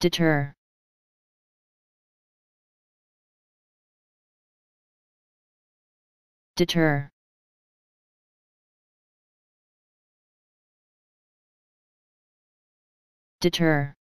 deter. Deter. Deter.